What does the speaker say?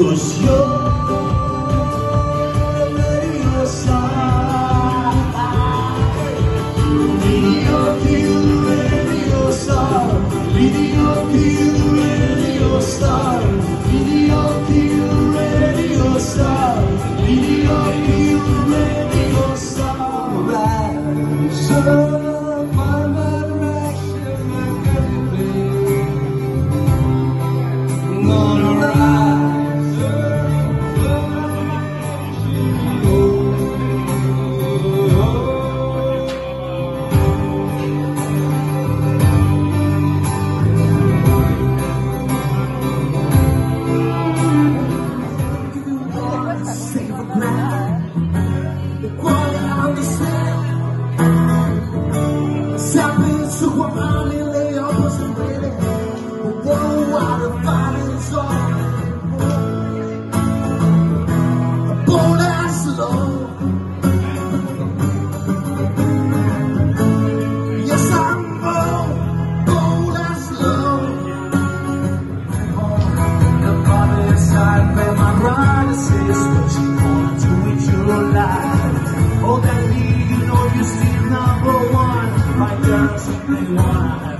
Cause you're star, be radio appeal, radio star, be the Superman in Good life.